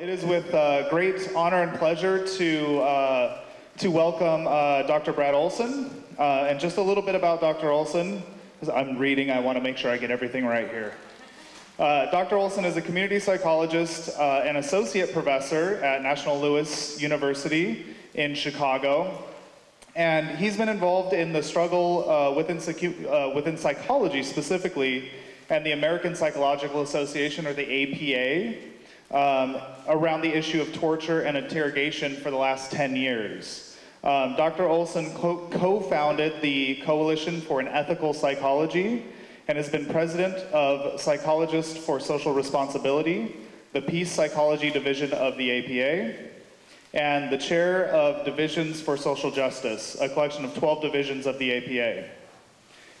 It is with uh, great honor and pleasure to, uh, to welcome uh, Dr. Brad Olson. Uh, and just a little bit about Dr. Olson. As I'm reading, I want to make sure I get everything right here. Uh, Dr. Olson is a community psychologist uh, and associate professor at National Louis University in Chicago. And he's been involved in the struggle within, within psychology specifically and the American Psychological Association, or the APA, um, around the issue of torture and interrogation for the last 10 years. Um, Dr. Olson co founded the Coalition for an Ethical Psychology and has been president of Psychologists for Social Responsibility, the Peace Psychology Division of the APA, and the chair of Divisions for Social Justice, a collection of 12 divisions of the APA.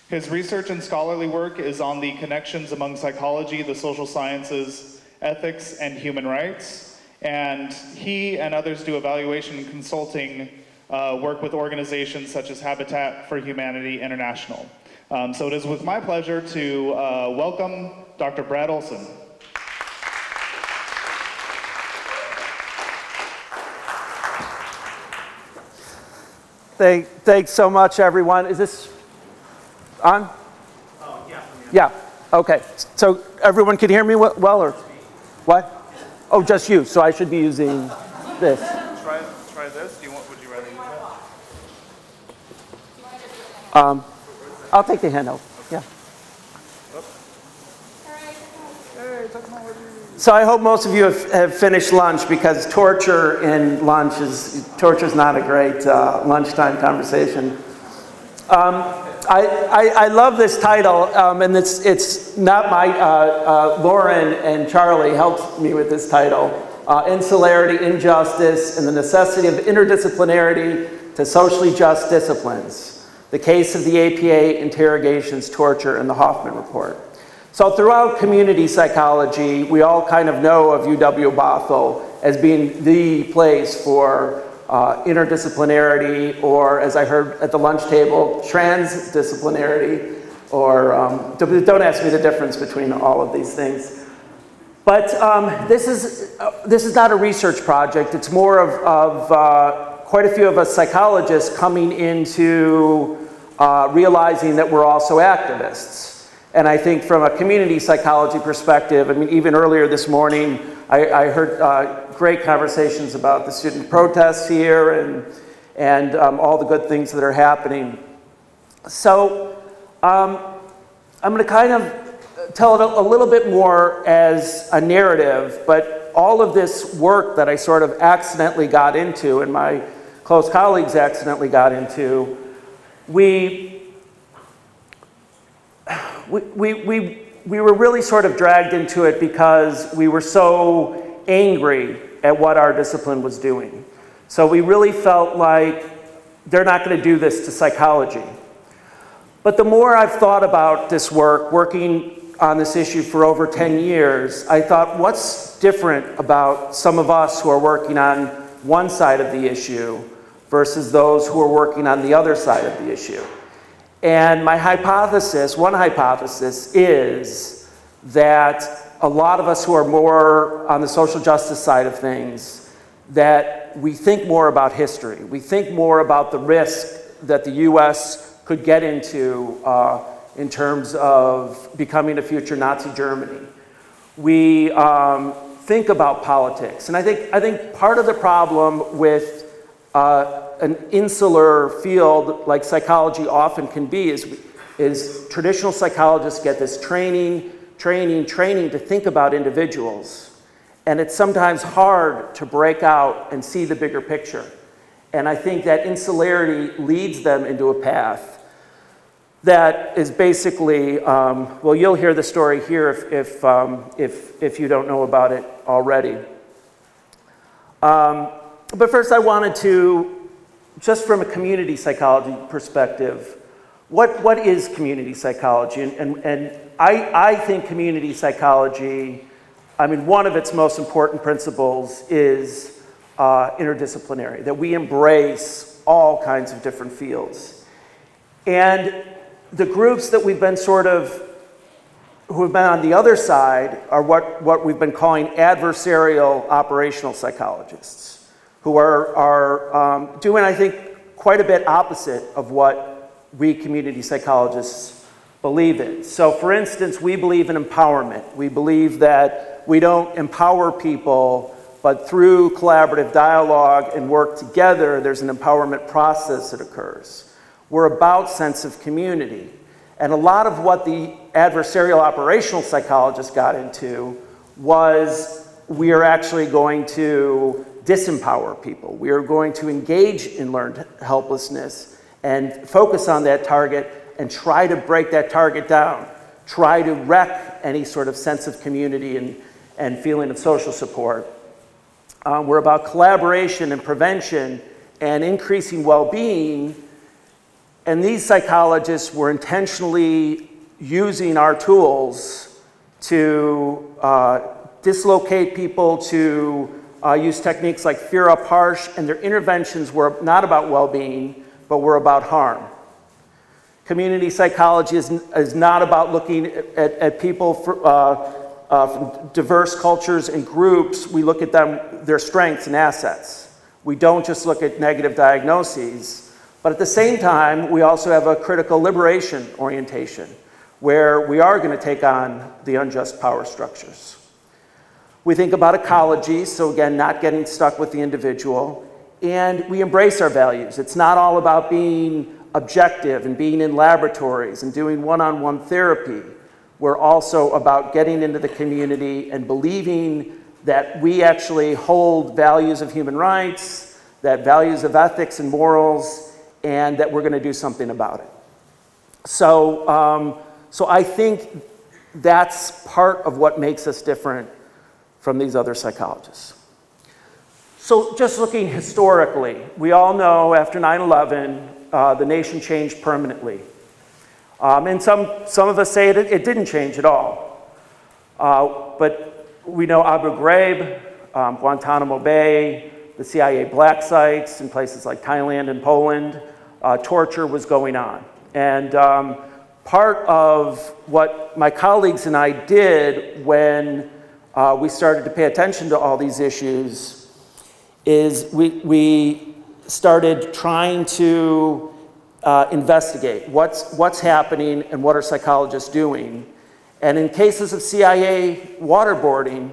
His research and scholarly work is on the connections among psychology, the social sciences, ethics, and human rights. And he and others do evaluation and consulting uh, work with organizations such as Habitat for Humanity International. Um, so it is with my pleasure to uh, welcome Dr. Brad Olson. Thank, thanks so much, everyone. Is this on? Oh, yeah. Yeah, okay. So everyone can hear me well, or what? Oh, just you, so I should be using this. Try, try this. Do you want, would you rather use that? Um, I'll take the handheld, yeah. So I hope most of you have, have, finished lunch because torture in lunch is torture is not a great uh, lunchtime conversation. Um, I, I, I, love this title, um, and it's, it's not my, uh, uh, Lauren and Charlie helped me with this title. Uh, insularity, injustice, and the necessity of interdisciplinarity to socially just disciplines. The case of the APA, interrogations, torture, and the Hoffman Report. So throughout community psychology, we all kind of know of UW-Bothell as being the place for uh, interdisciplinarity, or as I heard at the lunch table, transdisciplinarity, or um, don't ask me the difference between all of these things. But um, this, is, uh, this is not a research project. It's more of, of uh, quite a few of us psychologists coming into uh, realizing that we're also activists. And I think from a community psychology perspective, I mean, even earlier this morning, I, I heard uh, great conversations about the student protests here and, and um, all the good things that are happening. So um, I'm going to kind of tell it a, a little bit more as a narrative, but all of this work that I sort of accidentally got into and my close colleagues accidentally got into, we, we, we, we, we were really sort of dragged into it because we were so angry at what our discipline was doing. So we really felt like they're not going to do this to psychology. But the more I've thought about this work, working on this issue for over 10 years, I thought, what's different about some of us who are working on one side of the issue versus those who are working on the other side of the issue? And my hypothesis, one hypothesis, is that a lot of us who are more on the social justice side of things, that we think more about history. We think more about the risk that the US could get into uh, in terms of becoming a future Nazi Germany. We um, think about politics. And I think, I think part of the problem with uh, an insular field like psychology often can be is, is traditional psychologists get this training training, training to think about individuals. And it's sometimes hard to break out and see the bigger picture. And I think that insularity leads them into a path that is basically, um, well, you'll hear the story here if, if, um, if, if you don't know about it already. Um, but first, I wanted to, just from a community psychology perspective, what, what is community psychology? And, and, and I, I think community psychology, I mean, one of its most important principles is uh, interdisciplinary, that we embrace all kinds of different fields. And the groups that we've been sort of who have been on the other side are what, what we've been calling adversarial operational psychologists, who are, are um, doing, I think, quite a bit opposite of what we community psychologists believe in. So, for instance, we believe in empowerment. We believe that we don't empower people, but through collaborative dialogue and work together, there's an empowerment process that occurs. We're about sense of community. And a lot of what the adversarial operational psychologists got into was we are actually going to disempower people. We are going to engage in learned helplessness and focus on that target and try to break that target down, try to wreck any sort of sense of community and, and feeling of social support. Uh, we're about collaboration and prevention and increasing well being and these psychologists were intentionally using our tools to uh, dislocate people, to uh, use techniques like fear up harsh, and their interventions were not about well being, but were about harm. Community psychology is, is not about looking at, at people for, uh, uh, from diverse cultures and groups. We look at them, their strengths and assets. We don't just look at negative diagnoses. But at the same time, we also have a critical liberation orientation where we are going to take on the unjust power structures. We think about ecology, so again, not getting stuck with the individual, and we embrace our values. It's not all about being objective and being in laboratories and doing one on one therapy. We're also about getting into the community and believing that we actually hold values of human rights, that values of ethics and morals, and that we're going to do something about it. So, um, so I think that's part of what makes us different from these other psychologists. So, just looking historically, we all know after 9 11, uh, the nation changed permanently. Um, and some, some of us say it, it didn't change at all. Uh, but we know Abu Ghraib, um, Guantanamo Bay, the CIA black sites in places like Thailand and Poland, uh, torture was going on. And um, part of what my colleagues and I did when uh, we started to pay attention to all these issues is we, we started trying to uh, investigate what's, what's happening and what are psychologists doing. And in cases of CIA waterboarding,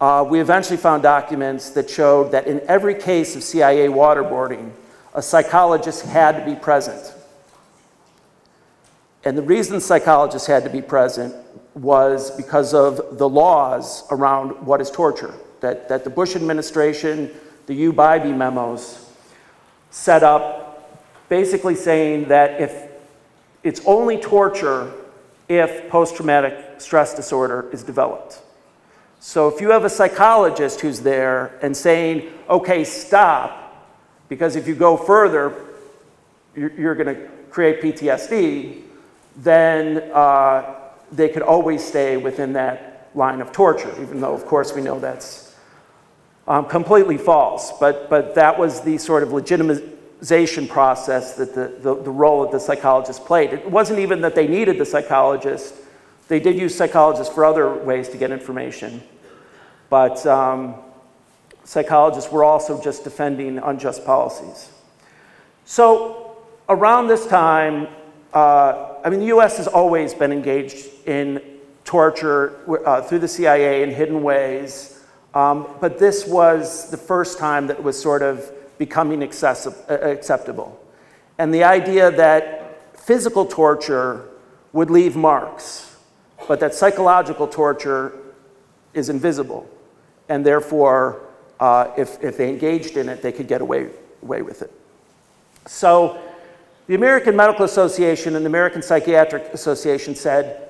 uh, we eventually found documents that showed that in every case of CIA waterboarding, a psychologist had to be present. And the reason psychologists had to be present was because of the laws around what is torture. That, that the Bush administration, the Yoo-Bybee memos, set up basically saying that if it's only torture if post-traumatic stress disorder is developed. So if you have a psychologist who's there and saying, okay, stop, because if you go further, you're, you're going to create PTSD, then uh, they could always stay within that line of torture, even though, of course, we know that's um, completely false. But, but that was the sort of legitimization process that the, the, the role that the psychologist played. It wasn't even that they needed the psychologist. They did use psychologists for other ways to get information. But um, psychologists were also just defending unjust policies. So around this time, uh, I mean, the US has always been engaged in torture uh, through the CIA in hidden ways, um, but this was the first time that it was sort of becoming uh, acceptable. And the idea that physical torture would leave marks, but that psychological torture is invisible, and therefore uh, if, if they engaged in it, they could get away, away with it. So the American Medical Association and the American Psychiatric Association said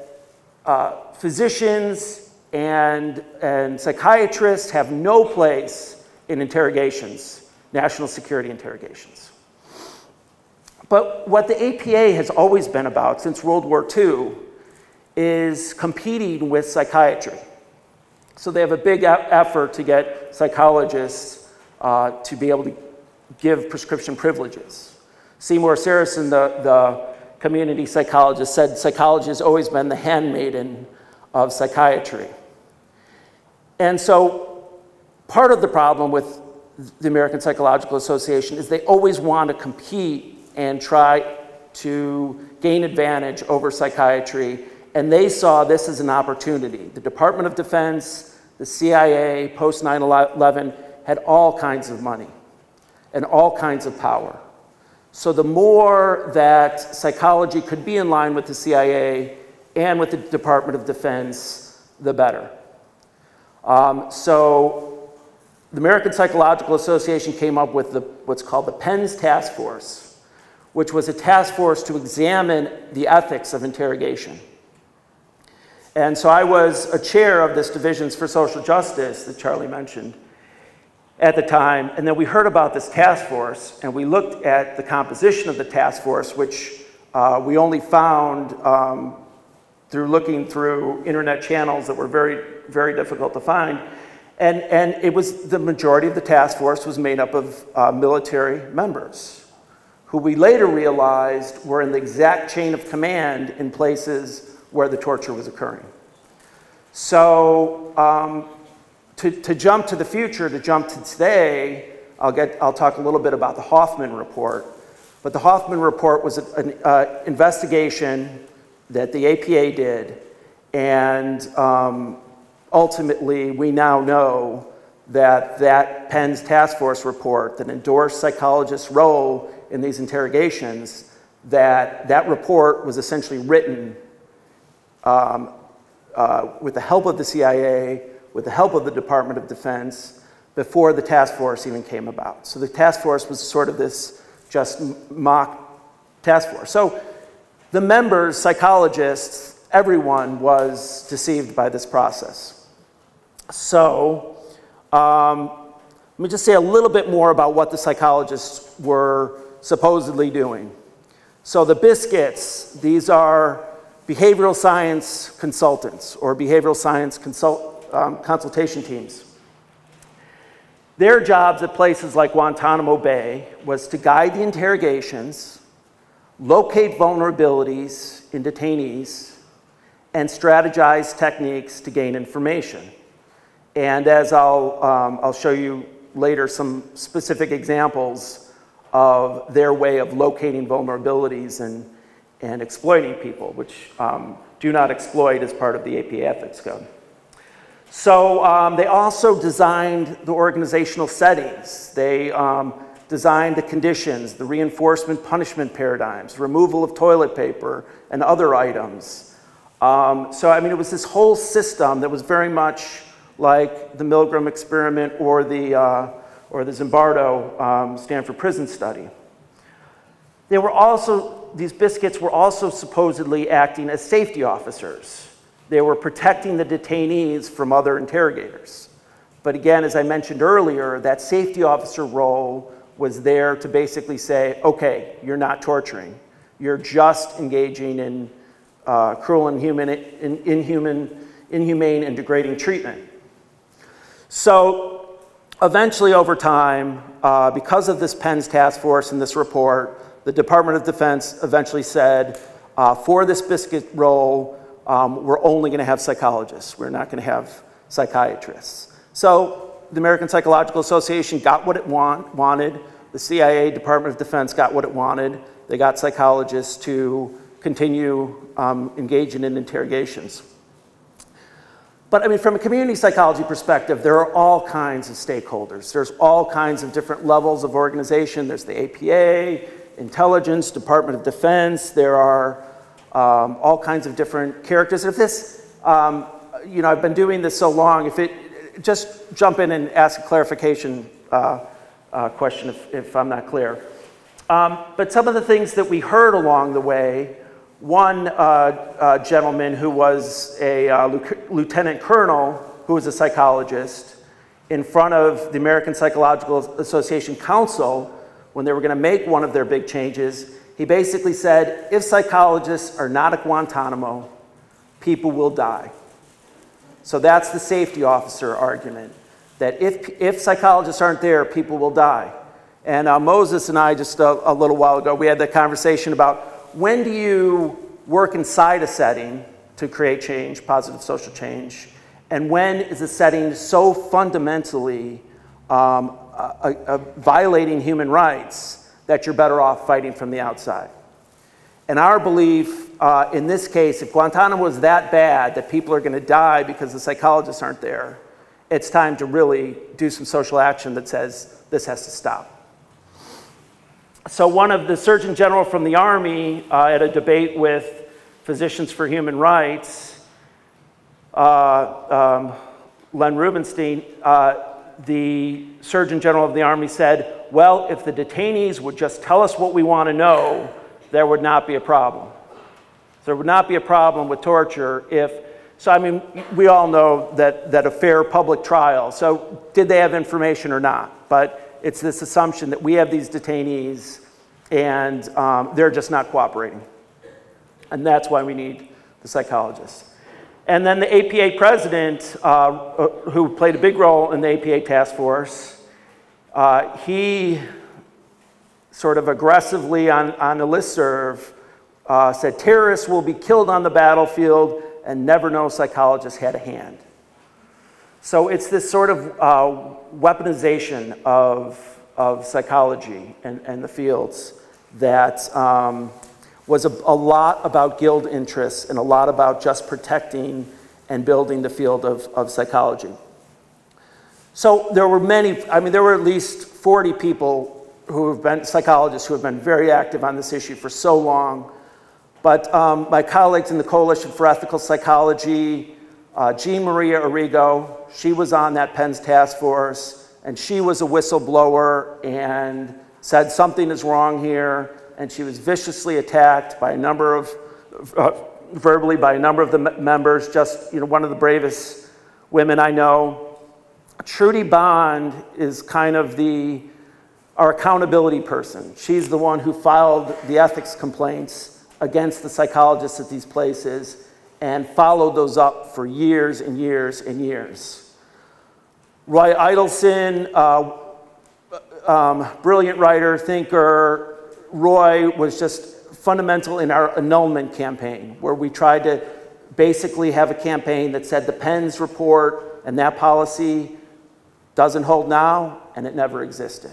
uh, physicians and, and psychiatrists have no place in interrogations, national security interrogations. But what the APA has always been about since World War II is competing with psychiatry. So they have a big effort to get psychologists uh, to be able to give prescription privileges. Seymour Sarason, the, the community psychologist, said psychology has always been the handmaiden of psychiatry. And so part of the problem with the American Psychological Association is they always want to compete and try to gain advantage over psychiatry. And they saw this as an opportunity. The Department of Defense, the CIA, post 9 11, had all kinds of money and all kinds of power. So the more that psychology could be in line with the CIA and with the Department of Defense, the better. Um, so the American Psychological Association came up with the, what's called the PENS Task Force, which was a task force to examine the ethics of interrogation. And so I was a chair of this Divisions for Social Justice that Charlie mentioned at the time. And then we heard about this task force and we looked at the composition of the task force, which uh, we only found um, through looking through internet channels that were very, very difficult to find. And, and it was the majority of the task force was made up of uh, military members who we later realized were in the exact chain of command in places where the torture was occurring. So um, to, to jump to the future, to jump to today, I'll, get, I'll talk a little bit about the Hoffman Report. But the Hoffman Report was an uh, investigation that the APA did, and um, ultimately we now know that that PENS task force report that endorsed psychologists' role in these interrogations, that that report was essentially written um, uh, with the help of the CIA with the help of the Department of Defense before the task force even came about. So the task force was sort of this just mock task force. So the members, psychologists, everyone was deceived by this process. So um, let me just say a little bit more about what the psychologists were supposedly doing. So the biscuits, these are behavioral science consultants or behavioral science consult um, consultation teams. Their jobs at places like Guantanamo Bay was to guide the interrogations, locate vulnerabilities in detainees, and strategize techniques to gain information. And as I'll, um, I'll show you later some specific examples of their way of locating vulnerabilities and, and exploiting people, which um, do not exploit as part of the APA Ethics Code. So um, they also designed the organizational settings. They um, designed the conditions, the reinforcement punishment paradigms, removal of toilet paper and other items. Um, so, I mean, it was this whole system that was very much like the Milgram experiment or the, uh, or the Zimbardo um, Stanford prison study. They were also, these biscuits were also supposedly acting as safety officers. They were protecting the detainees from other interrogators. But again, as I mentioned earlier, that safety officer role was there to basically say, okay, you're not torturing. You're just engaging in uh, cruel, inhuman, in, inhuman, inhumane, and degrading treatment. So eventually, over time, uh, because of this PENS task force and this report, the Department of Defense eventually said, uh, for this biscuit role, um, we're only going to have psychologists. We're not going to have psychiatrists. So the American Psychological Association got what it want, wanted. The CIA, Department of Defense, got what it wanted. They got psychologists to continue um, engaging in interrogations. But I mean, from a community psychology perspective, there are all kinds of stakeholders. There's all kinds of different levels of organization. There's the APA, intelligence, Department of Defense. There are um, all kinds of different characters. If this, um, you know, I've been doing this so long, if it, just jump in and ask a clarification uh, uh, question if, if, I'm not clear. Um, but some of the things that we heard along the way, one uh, uh gentleman who was a uh, lieutenant colonel who was a psychologist in front of the American Psychological Association Council when they were going to make one of their big changes, he basically said if psychologists are not at Guantanamo, people will die. So that's the safety officer argument that if, if psychologists aren't there, people will die. And uh, Moses and I, just a, a, little while ago, we had that conversation about when do you work inside a setting to create change, positive social change? And when is a setting so fundamentally um, a, a violating human rights that you're better off fighting from the outside? And our belief uh, in this case, if Guantanamo was that bad that people are going to die because the psychologists aren't there, it's time to really do some social action that says this has to stop. So, one of the Surgeon General from the Army uh, at a debate with Physicians for Human Rights, uh, um, Len Rubenstein, uh, the Surgeon General of the Army said, Well, if the detainees would just tell us what we want to know, there would not be a problem. There would not be a problem with torture if, so I mean, we all know that, that a fair public trial, so did they have information or not? But it's this assumption that we have these detainees and um, they're just not cooperating. And that's why we need the psychologists. And then the APA president, uh, uh, who played a big role in the APA task force, uh, he sort of aggressively on, on a listserv uh, said terrorists will be killed on the battlefield and never know psychologists had a hand. So it's this sort of uh, weaponization of, of psychology and, and the fields that um, was a, a, lot about guild interests and a lot about just protecting and building the field of, of psychology. So there were many, I mean, there were at least 40 people who have been psychologists who have been very active on this issue for so long but um, my colleagues in the Coalition for Ethical Psychology, uh, Jean Maria Arrigo, she was on that PENS task force, and she was a whistleblower and said something is wrong here, and she was viciously attacked by a number of, uh, verbally by a number of the members, just you know, one of the bravest women I know. Trudy Bond is kind of the, our accountability person. She's the one who filed the ethics complaints against the psychologists at these places and followed those up for years and years and years. Roy Eidelson, uh, um, brilliant writer, thinker. Roy was just fundamental in our annulment campaign, where we tried to basically have a campaign that said the PENS report and that policy doesn't hold now, and it never existed.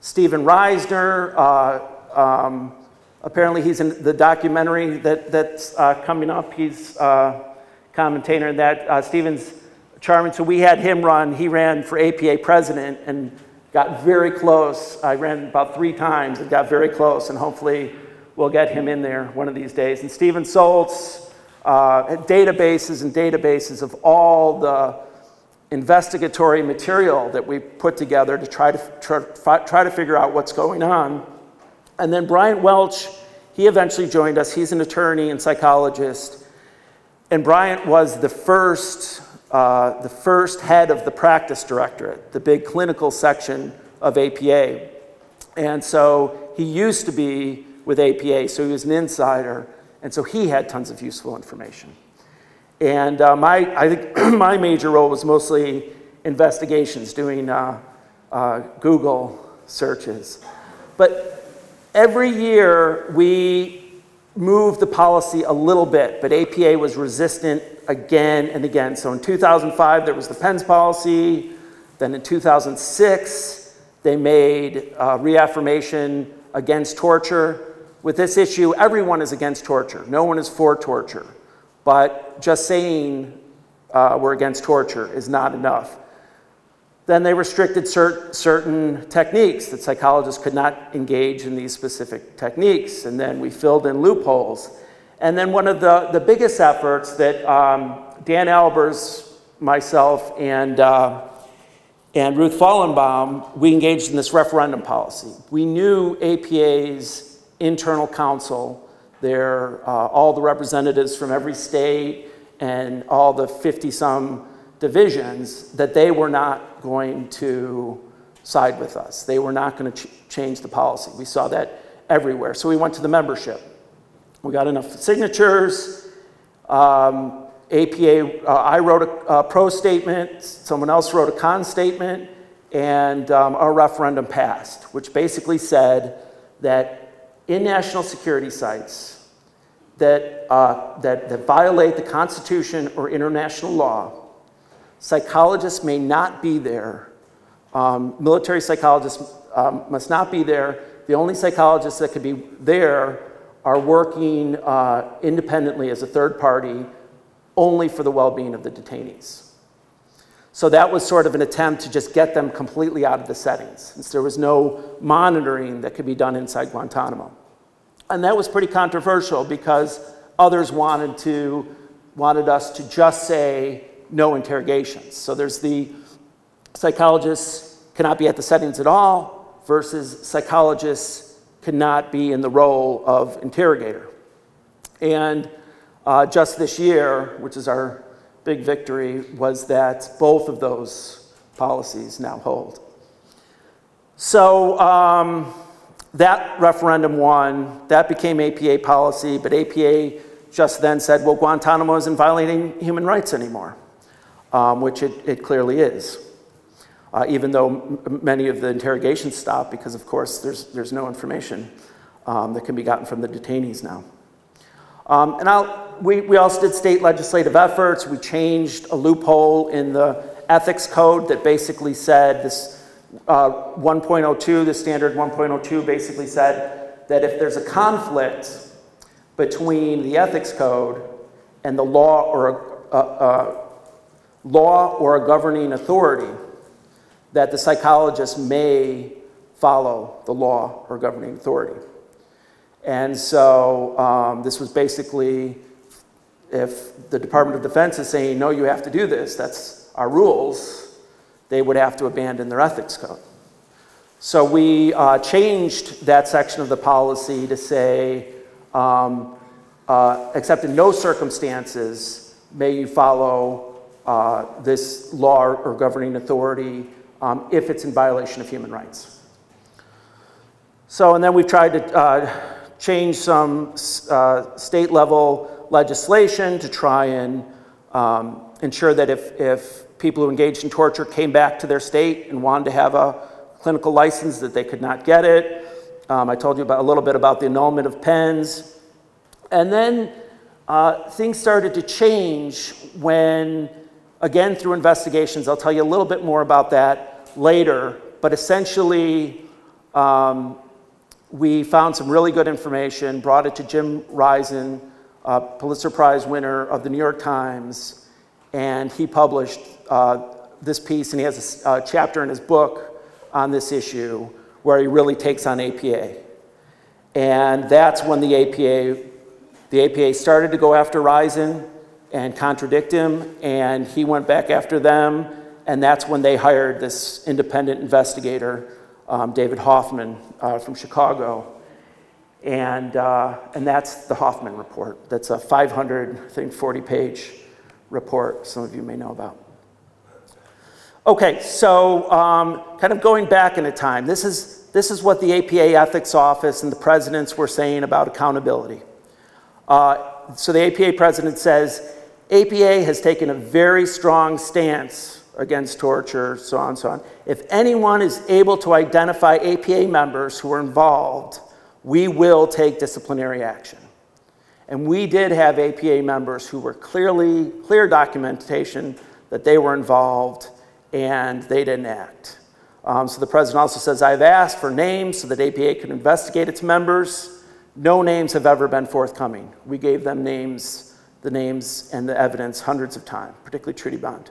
Stephen Reisner, uh, um, Apparently, he's in the documentary that, that's uh, coming up. He's uh, commentator in that. Uh, Stephen's charming. So we had him run. He ran for APA president and got very close. I ran about three times and got very close, and hopefully we'll get him in there one of these days. And Stephen Soldz, uh, databases and databases of all the investigatory material that we put together to try to, try, try to figure out what's going on. And then Bryant Welch, he eventually joined us. He's an attorney and psychologist. And Bryant was the first, uh, the first head of the practice directorate, the big clinical section of APA. And so he used to be with APA, so he was an insider. And so he had tons of useful information. And uh, my, I think my major role was mostly investigations, doing uh, uh, Google searches. But Every year, we moved the policy a little bit, but APA was resistant again and again. So in 2005, there was the PENS policy. Then in 2006, they made a reaffirmation against torture. With this issue, everyone is against torture. No one is for torture. But just saying uh, we're against torture is not enough. Then they restricted cert certain techniques that psychologists could not engage in these specific techniques. And then we filled in loopholes. And then one of the, the biggest efforts that um, Dan Aalbers, myself, and, uh, and Ruth Fallenbaum, we engaged in this referendum policy. We knew APA's internal council, their, uh, all the representatives from every state and all the 50 some divisions, that they were not going to side with us. They were not going to ch change the policy. We saw that everywhere. So we went to the membership. We got enough signatures. Um, APA, uh, I wrote a, a, pro statement, someone else wrote a con statement, and um, our referendum passed, which basically said that in national security sites, that, uh, that, that violate the Constitution or international law, psychologists may not be there. Um, military psychologists um, must not be there. The only psychologists that could be there are working uh, independently as a third party only for the well being of the detainees. So that was sort of an attempt to just get them completely out of the settings, since there was no monitoring that could be done inside Guantanamo. And that was pretty controversial because others wanted to wanted us to just say no interrogations. So there's the psychologists cannot be at the settings at all versus psychologists cannot be in the role of interrogator. And uh, just this year, which is our big victory, was that both of those policies now hold. So um, that referendum won. That became APA policy, but APA just then said, well, Guantanamo isn't violating human rights anymore, um, which it, it, clearly is. Uh, even though many of the interrogations stopped because, of course, there's, there's no information um, that can be gotten from the detainees now. Um, and I'll, we, we also did state legislative efforts. We changed a loophole in the ethics code that basically said this uh, 1.02, the standard 1.02 basically said that if there's a conflict between the ethics code and the law or a, a law or a governing authority, that the psychologist may follow the law or governing authority. And so um, this was basically if the Department of Defense is saying, no, you have to do this, that's our rules, they would have to abandon their ethics code. So we uh, changed that section of the policy to say, um, uh, except in no circumstances may you follow uh, this law or governing authority um, if it's in violation of human rights. So, and then we've tried to uh, change some uh, state level legislation to try and um, ensure that if, if people who engaged in torture came back to their state and wanted to have a clinical license that they could not get it. Um, I told you about, a little bit about the annulment of PENS. And then uh, things started to change when, again, through investigations, I'll tell you a little bit more about that later, but essentially, um, we found some really good information, brought it to Jim Risen, uh, Pulitzer Prize winner of the New York Times, and he published uh, this piece, and he has a, a, chapter in his book on this issue where he really takes on APA. And that's when the APA, the APA started to go after Risen and contradict him, and he went back after them, and that's when they hired this independent investigator um, David Hoffman uh, from Chicago. And, uh, and that's the Hoffman report. That's a 500, I think, 40 page report some of you may know about. Okay, so um, kind of going back in a time, this is, this is what the APA Ethics Office and the presidents were saying about accountability. Uh, so the APA president says, APA has taken a very strong stance against torture, so on and so on. If anyone is able to identify APA members who are involved, we will take disciplinary action. And we did have APA members who were clearly, clear documentation that they were involved and they didn't act. Um, so the president also says, I've asked for names so that APA can investigate its members. No names have ever been forthcoming. We gave them names, the names and the evidence hundreds of times, particularly Trudy Bond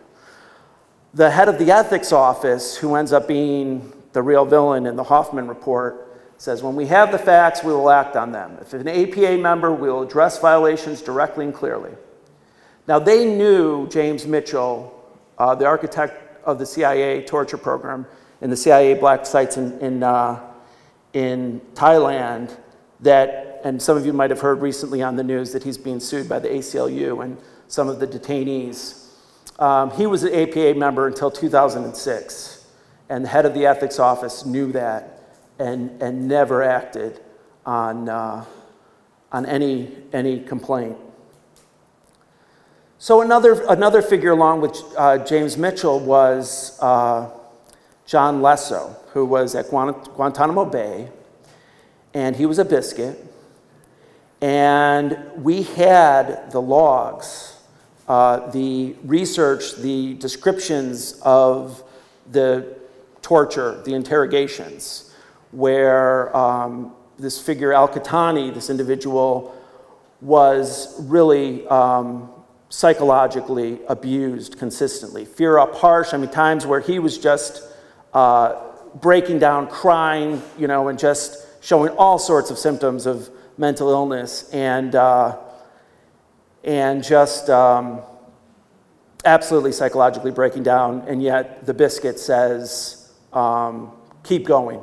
the head of the ethics office, who ends up being the real villain in the Hoffman report, says, When we have the facts, we will act on them. If an APA member, we will address violations directly and clearly. Now, they knew James Mitchell, uh, the architect of the CIA torture program in the CIA black sites in, in, uh, in Thailand, that, and some of you might have heard recently on the news that he's being sued by the ACLU and some of the detainees um, he was an APA member until 2006, and the head of the ethics office knew that and, and never acted on, uh, on any, any complaint. So another, another figure along with uh, James Mitchell was uh, John Leso, who was at Guantanamo Bay, and he was a biscuit. And we had the logs, uh, the research, the descriptions of the torture, the interrogations, where um, this figure, Al Qahtani, this individual, was really um, psychologically abused consistently. Fear up harsh, I mean, times where he was just uh, breaking down, crying, you know, and just showing all sorts of symptoms of mental illness and, uh, and just um, absolutely psychologically breaking down. And yet the biscuit says, um, keep going.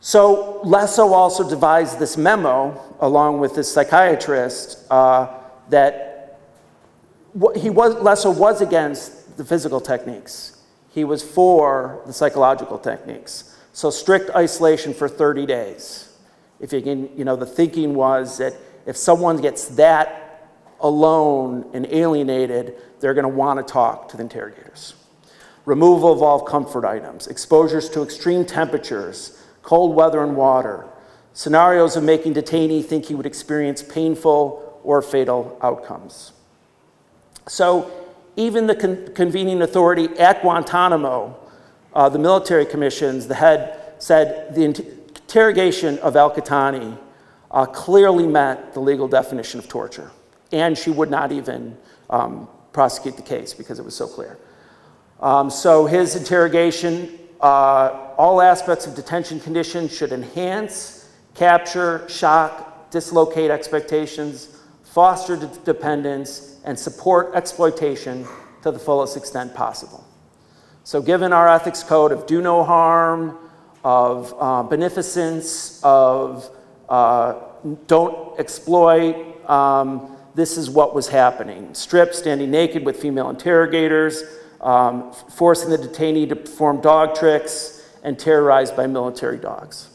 So Leso also devised this memo along with this psychiatrist uh, that he was, Leso was against the physical techniques. He was for the psychological techniques. So strict isolation for 30 days. If you can, you know, the thinking was that if someone gets that alone and alienated, they're going to want to talk to the interrogators. Removal of all comfort items, exposures to extreme temperatures, cold weather and water, scenarios of making detainee think he would experience painful or fatal outcomes. So even the con convening authority at Guantanamo, uh, the military commissions, the head said the interrogation of Al-Qahtani uh, clearly met the legal definition of torture. And she would not even um, prosecute the case because it was so clear. Um, so his interrogation, uh, all aspects of detention conditions should enhance, capture, shock, dislocate expectations, foster dependence, and support exploitation to the fullest extent possible. So given our ethics code of do no harm, of uh, beneficence, of uh, don't exploit, um, this is what was happening. Stripped, standing naked with female interrogators, um, forcing the detainee to perform dog tricks, and terrorized by military dogs.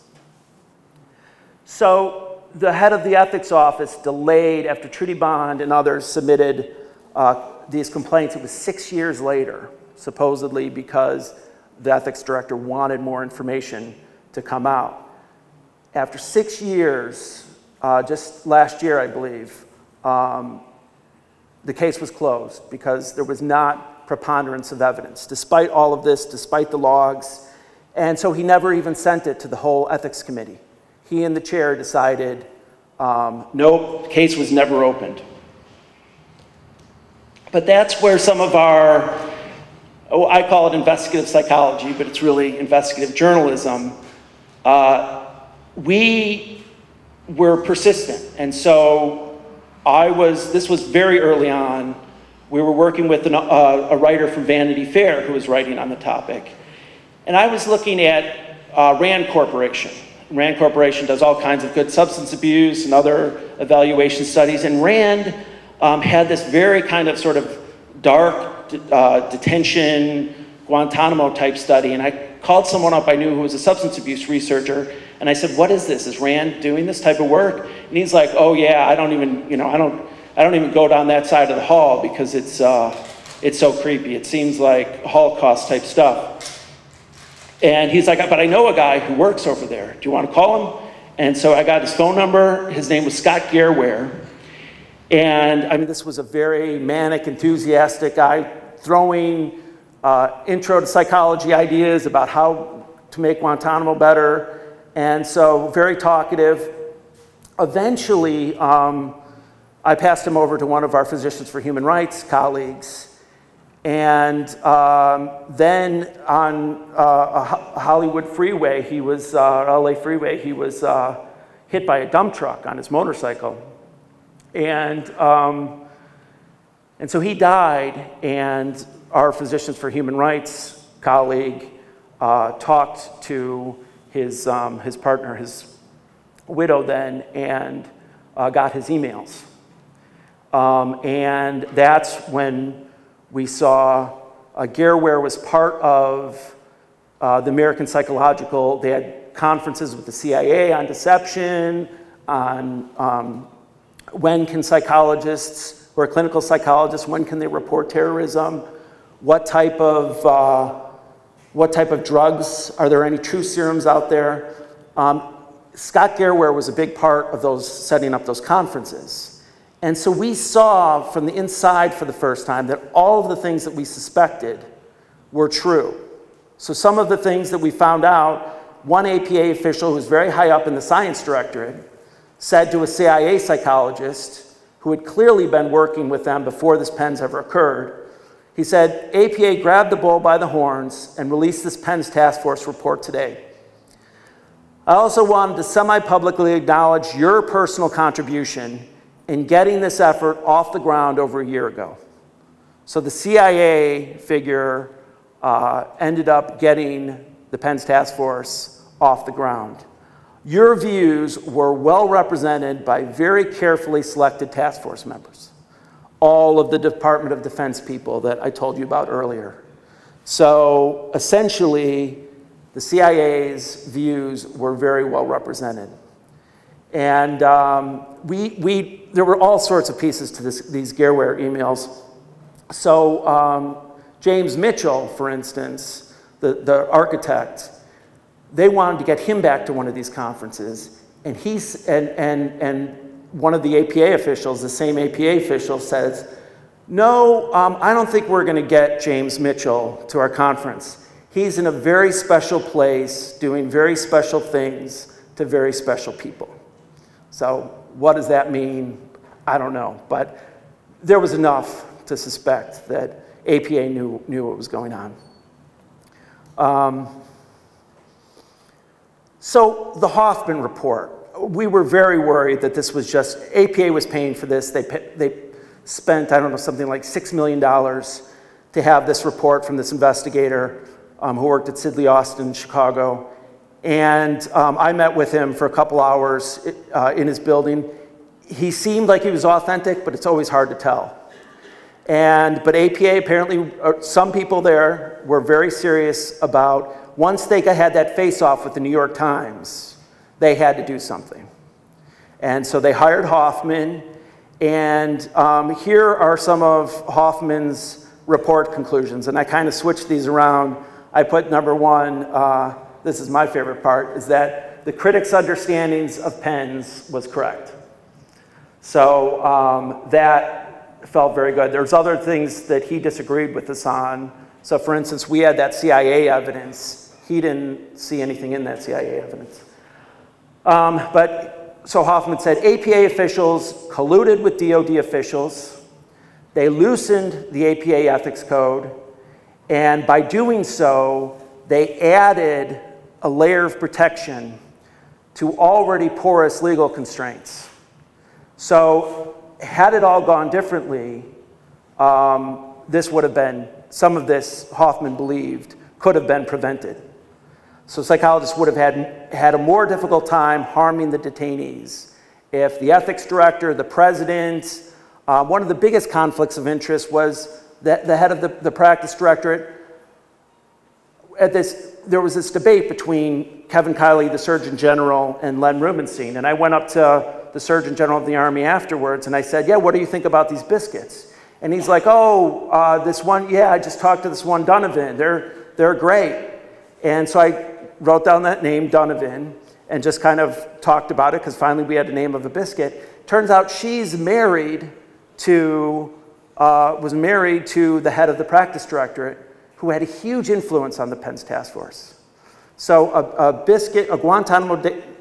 So the head of the ethics office delayed after Trudy Bond and others submitted uh, these complaints. It was six years later, supposedly because the ethics director wanted more information to come out. After six years, uh, just last year, I believe, um, the case was closed because there was not preponderance of evidence, despite all of this, despite the logs. And so he never even sent it to the whole ethics committee. He and the chair decided, um, nope, case was never opened. But that's where some of our, oh, I call it investigative psychology, but it's really investigative journalism. Uh, we were persistent. And so I was, this was very early on. We were working with an, uh, a writer from Vanity Fair who was writing on the topic. And I was looking at uh, RAND Corporation. RAND Corporation does all kinds of good substance abuse and other evaluation studies. And RAND um, had this very kind of sort of dark uh, detention, Guantanamo type study. And I called someone up I knew who was a substance abuse researcher. And I said, what is this? Is Rand doing this type of work? And he's like, oh yeah, I don't even, you know, I don't, I don't even go down that side of the hall because it's, uh, it's so creepy. It seems like Holocaust type stuff. And he's like, but I know a guy who works over there. Do you want to call him? And so I got his phone number. His name was Scott Gerwehr. And I mean, this was a very manic, enthusiastic guy throwing uh, intro to psychology ideas about how to make Guantanamo better. And so, very talkative. Eventually, um, I passed him over to one of our Physicians for Human Rights colleagues. And um, then on uh, a Hollywood freeway, he was, uh, LA freeway, he was uh, hit by a dump truck on his motorcycle. And, um, and so he died, and our Physicians for Human Rights colleague uh, talked to his, um, his partner, his widow then, and uh, got his emails. Um, and that's when we saw uh, Gerwehr was part of uh, the American Psychological, they had conferences with the CIA on deception, on um, when can psychologists or clinical psychologists, when can they report terrorism? What type of, uh, what type of drugs? Are there any true serums out there? Um, Scott Gerwehr was a big part of those setting up those conferences. And so we saw from the inside for the first time that all of the things that we suspected were true. So some of the things that we found out, one APA official who was very high up in the science directorate said to a CIA psychologist who had clearly been working with them before this PENS ever occurred, he said, APA grabbed the bull by the horns and released this PENS task force report today. I also wanted to semi publicly acknowledge your personal contribution in getting this effort off the ground over a year ago. So the CIA figure uh, ended up getting the PENS task force off the ground. Your views were well represented by very carefully selected task force members, all of the Department of Defense people that I told you about earlier. So essentially, the CIA's views were very well represented. And um, we, we, there were all sorts of pieces to this, these Gerwehr emails. So um, James Mitchell, for instance, the, the architect, they wanted to get him back to one of these conferences. And, he's, and, and, and one of the APA officials, the same APA official, says, No, um, I don't think we're going to get James Mitchell to our conference. He's in a very special place doing very special things to very special people. So, what does that mean? I don't know. But there was enough to suspect that APA knew, knew what was going on. Um, so, the Hoffman report. We were very worried that this was just, APA was paying for this. They, they spent, I don't know, something like $6 million to have this report from this investigator um, who worked at Sidley Austin in Chicago. And um, I met with him for a couple hours uh, in his building. He seemed like he was authentic, but it's always hard to tell. And, but APA apparently, uh, some people there were very serious about once they had that face off with the New York Times, they had to do something. And so they hired Hoffman. And um, here are some of Hoffman's report conclusions. And I kind of switched these around. I put number one, uh, this is my favorite part, is that the critics' understandings of PENS was correct. So um, that felt very good. There's other things that he disagreed with us on. So, for instance, we had that CIA evidence. He didn't see anything in that CIA evidence. Um, but so Hoffman said APA officials colluded with DoD officials. They loosened the APA ethics code. And by doing so, they added a layer of protection to already porous legal constraints. So had it all gone differently, um, this would have been, some of this, Hoffman believed, could have been prevented. So psychologists would have had, had a more difficult time harming the detainees if the ethics director, the president, uh, one of the biggest conflicts of interest was that the head of the, the practice directorate. At this, there was this debate between Kevin Kiley, the Surgeon General, and Len Rubenstein. And I went up to the Surgeon General of the Army afterwards, and I said, Yeah, what do you think about these biscuits? And he's like, Oh, uh, this one, yeah, I just talked to this one Dunivin. They're, they're great. And so I wrote down that name, Dunivin, and just kind of talked about it because finally we had a name of a biscuit. Turns out she's married to, uh, was married to the head of the practice directorate who had a huge influence on the PENS task force. So a, a biscuit, a Guantanamo,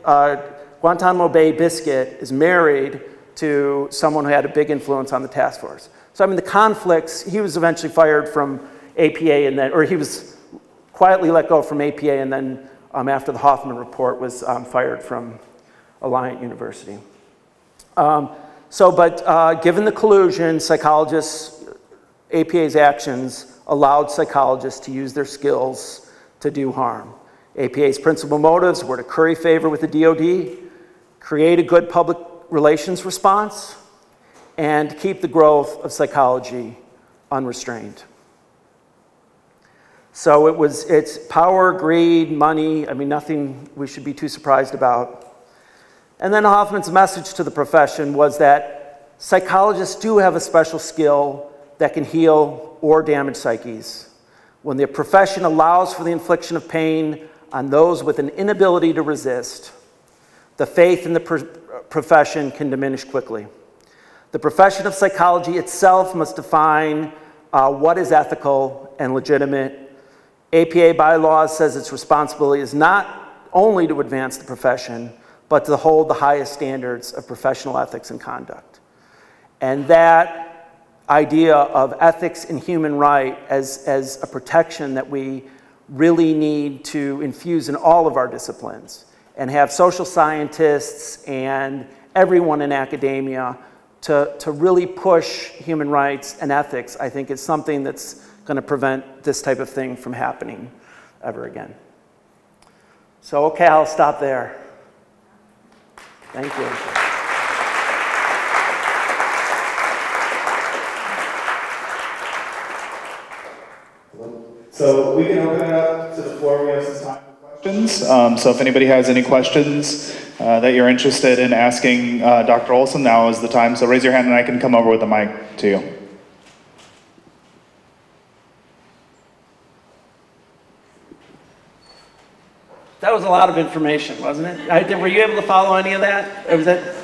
uh, Guantanamo Bay Biscuit is married to someone who had a big influence on the task force. So, I mean, the conflicts, he was eventually fired from APA and then, or he was quietly let go from APA and then um, after the Hoffman report was um, fired from Alliant University. Um, so, but uh, given the collusion, psychologists, APA's actions allowed psychologists to use their skills to do harm. APA's principal motives were to curry favor with the DoD, create a good public relations response, and keep the growth of psychology unrestrained. So it was, it's power, greed, money, I mean, nothing we should be too surprised about. And then Hoffman's message to the profession was that psychologists do have a special skill that can heal or damage psyches. When the profession allows for the infliction of pain on those with an inability to resist, the faith in the pr- profession can diminish quickly. The profession of psychology itself must define uh, what is ethical and legitimate. APA bylaws says its responsibility is not only to advance the profession, but to hold the highest standards of professional ethics and conduct. And that idea of ethics and human right as, as a protection that we really need to infuse in all of our disciplines and have social scientists and everyone in academia to, to really push human rights and ethics, I think is something that's going to prevent this type of thing from happening ever again. So, okay, I'll stop there. Thank you. So we can open it up to the floor. We have some time for questions. Um, so if anybody has any questions uh, that you're interested in asking uh, Dr. Olson, now is the time. So raise your hand and I can come over with a mic to you. That was a lot of information, wasn't it? I, were you able to follow any of that? Or was that?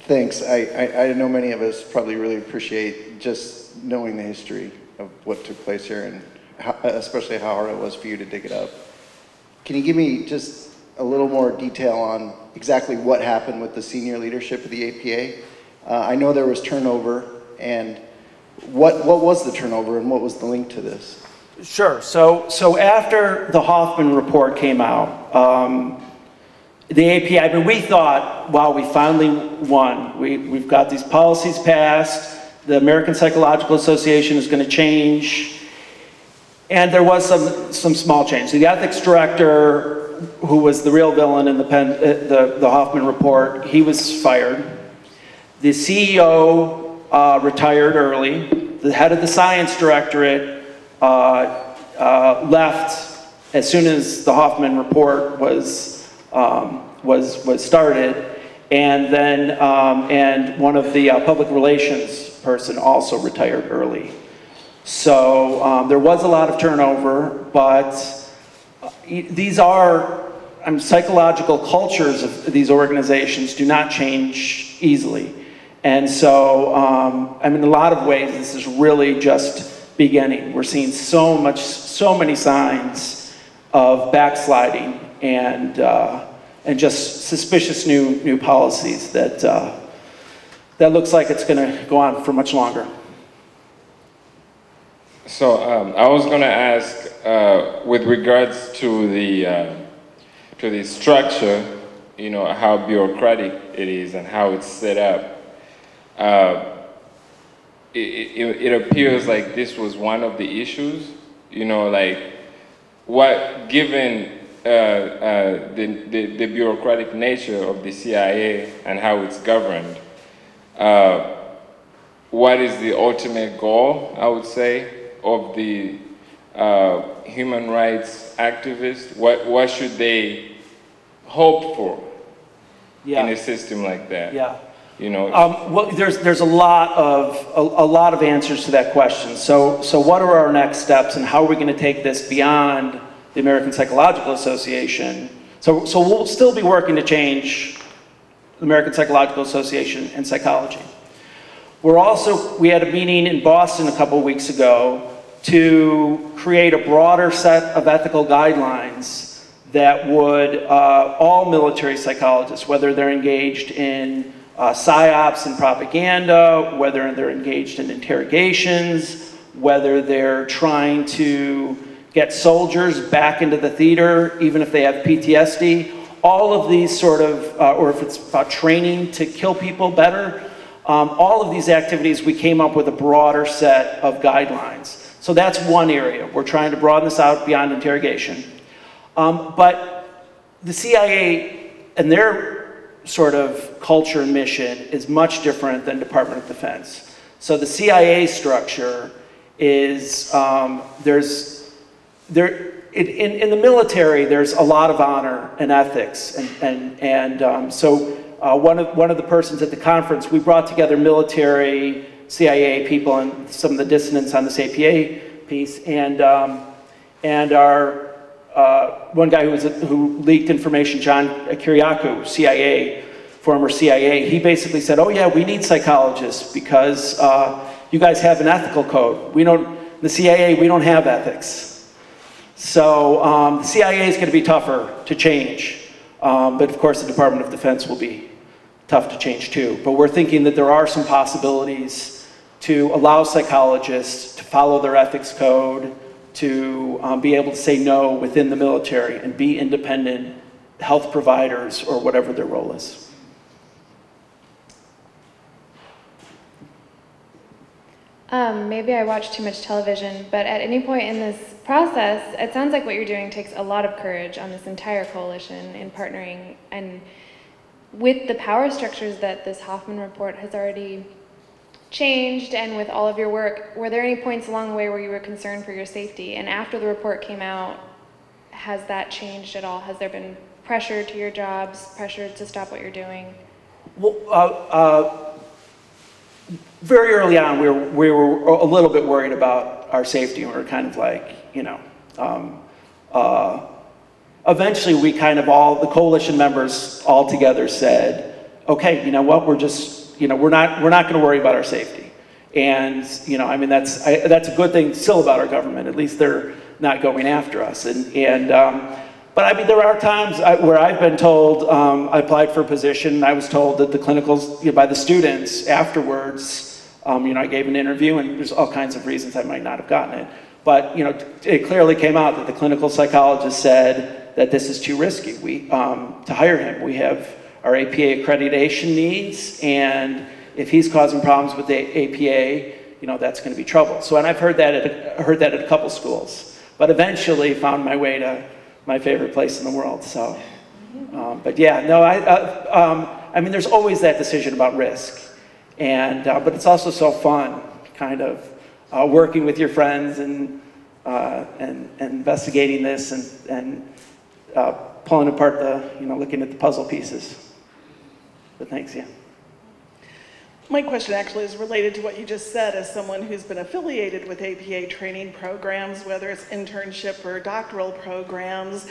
Thanks. I, I, I know many of us probably really appreciate just knowing the history of what took place here and how, especially how hard it was for you to dig it up. Can you give me just a little more detail on exactly what happened with the senior leadership of the APA? Uh, I know there was turnover, and what, what was the turnover and what was the link to this? Sure. So, so after the Hoffman report came out, um, the APA, I mean, we thought, wow, we finally won. We, we've got these policies passed. The American Psychological Association is going to change. And there was some, some small change. So the ethics director, who was the real villain in the, Penn, uh, the, the Hoffman report, he was fired. The CEO uh, retired early. The head of the science directorate uh, uh, left as soon as the Hoffman report was um, was, was started. And then, um, and one of the uh, public relations person also retired early. So um, there was a lot of turnover, but these are um, psychological cultures of these organizations do not change easily. And so, um, I mean, a lot of ways, this is really just beginning. We're seeing so much, so many signs of backsliding and uh, and just suspicious new new policies that uh, that looks like it's going to go on for much longer. So um, I was going to ask, uh, with regards to the uh, to the structure, you know, how bureaucratic it is and how it's set up. Uh, it, it, it appears like this was one of the issues, you know, like what, given uh, uh, the, the, the, bureaucratic nature of the CIA and how it's governed. Uh, what is the ultimate goal, I would say, of the uh, human rights activists? What, what should they hope for yeah. in a system like that? Yeah. You know, um, well, there's there's a lot of a, a, lot of answers to that question. So so what are our next steps, and how are we going to take this beyond the American Psychological Association. So, so we'll still be working to change the American Psychological Association and psychology. We're also, we had a meeting in Boston a couple weeks ago to create a broader set of ethical guidelines that would, uh, all military psychologists, whether they're engaged in uh, psyops and propaganda, whether they're engaged in interrogations, whether they're trying to get soldiers back into the theater, even if they have PTSD. All of these sort of, uh, or if it's about training to kill people better, um, all of these activities, we came up with a broader set of guidelines. So that's one area. We're trying to broaden this out beyond interrogation. Um, but the CIA and their sort of culture and mission is much different than Department of Defense. So the CIA structure is um, there's there, in, in, the military, there's a lot of honor and ethics, and, and, and um, so uh, one, of, one of the persons at the conference, we brought together military, CIA people, and some of the dissidents on this APA piece. And, um, and our uh, one guy who, was, who leaked information, John Kiriakou, CIA, former CIA, he basically said, oh yeah, we need psychologists because uh, you guys have an ethical code. We don't, the CIA, we don't have ethics. So um, the CIA is going to be tougher to change. Um, but of course, the Department of Defense will be tough to change too. But we're thinking that there are some possibilities to allow psychologists to follow their ethics code, to um, be able to say no within the military and be independent health providers or whatever their role is. Um, maybe I watch too much television, but at any point in this process, it sounds like what you're doing takes a lot of courage on this entire coalition in partnering and with the power structures that this Hoffman report has already changed and with all of your work, were there any points along the way where you were concerned for your safety? And after the report came out, has that changed at all? Has there been pressure to your jobs, pressure to stop what you're doing? Well, uh, uh, very early on, we were, we were a little bit worried about our safety, we were kind of like, you know, um, uh, eventually we kind of all, the coalition members all together said, okay, you know what, we're just, you know, we're not, we're not going to worry about our safety. And, you know, I mean, that's, I, that's a good thing still about our government. At least they're not going after us. And, and um, but I mean, there are times I, where I've been told, um, I applied for a position, and I was told that the clinicals, you know, by the students afterwards, um, you know, I gave an interview, and there's all kinds of reasons I might not have gotten it. But you know, it clearly came out that the clinical psychologist said that this is too risky. We um, to hire him. We have our APA accreditation needs, and if he's causing problems with the APA, you know, that's going to be trouble. So, and I've heard that at a, heard that at a couple schools, but eventually found my way to my favorite place in the world. So, um, but yeah, no, I, uh, um, I mean, there's always that decision about risk. And, uh, but it's also so fun, kind of uh, working with your friends and, uh, and, and, investigating this and, and uh, pulling apart the, you know, looking at the puzzle pieces. But thanks, yeah. My question actually is related to what you just said as someone who's been affiliated with APA training programs, whether it's internship or doctoral programs.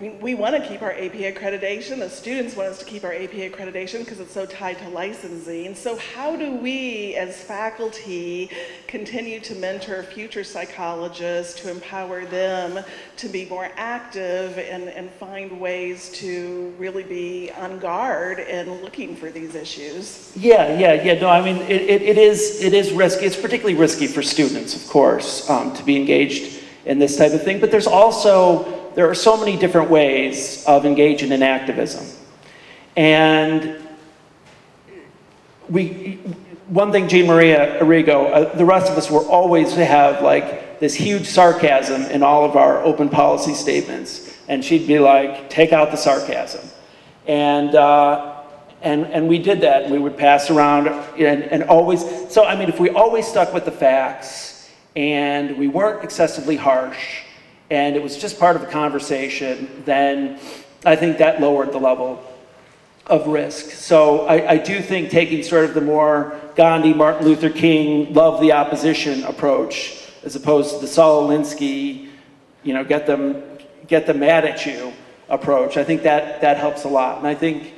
We want to keep our AP accreditation. The students want us to keep our AP accreditation because it's so tied to licensing. So how do we, as faculty, continue to mentor future psychologists to empower them to be more active and, and find ways to really be on guard and looking for these issues? Yeah, yeah, yeah. No, I mean, it, it, it is, it is risky. It's particularly risky for students, of course, um, to be engaged in this type of thing. But there's also there are so many different ways of engaging in activism. And we, one thing, Jean Maria Arrigo, uh, the rest of us were always to have like this huge sarcasm in all of our open policy statements. And she'd be like, take out the sarcasm. And, uh, and, and we did that. We would pass around and, and always, so I mean, if we always stuck with the facts and we weren't excessively harsh, and it was just part of the conversation, then I think that lowered the level of risk. So I, I, do think taking sort of the more Gandhi, Martin Luther King, love the opposition approach, as opposed to the Saul Alinsky, you know, get them, get them mad at you approach, I think that, that helps a lot. And I think,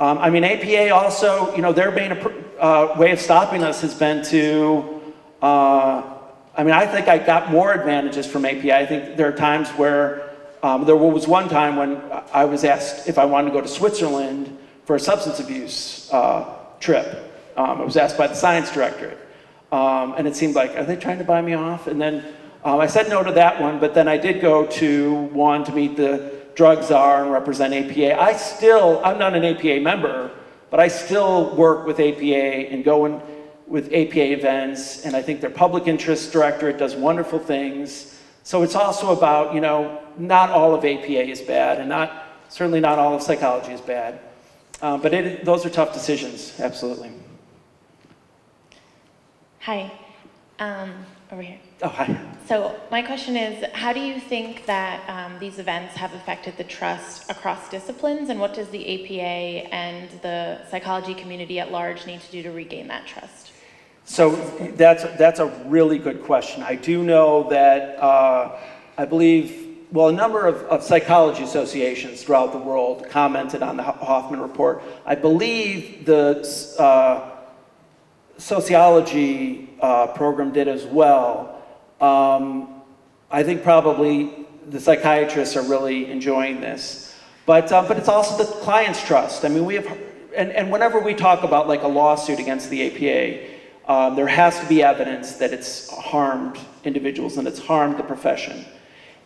um, I mean, APA also, you know, their main uh, way of stopping us has been to uh, I mean, I think I got more advantages from APA. I think there are times where um, there was one time when I was asked if I wanted to go to Switzerland for a substance abuse uh, trip. Um, I was asked by the science directorate. Um, and it seemed like, are they trying to buy me off? And then um, I said no to that one, but then I did go to one to meet the drug czar and represent APA. I still, I'm not an APA member, but I still work with APA and go and with APA events, and I think their public interest directorate does wonderful things. So it's also about, you know, not all of APA is bad, and not certainly not all of psychology is bad. Um, but it, those are tough decisions, absolutely. Hi. Um, over here. Oh, hi. So my question is, how do you think that um, these events have affected the trust across disciplines, and what does the APA and the psychology community at large need to do to regain that trust? So that's, that's a really good question. I do know that, uh, I believe, well, a number of, of psychology associations throughout the world commented on the Hoffman report. I believe the uh, sociology uh, program did as well. Um, I think probably the psychiatrists are really enjoying this. But, uh, but it's also the client's trust. I mean, we have, and, and whenever we talk about like a lawsuit against the APA, um, there has to be evidence that it's harmed individuals and it's harmed the profession.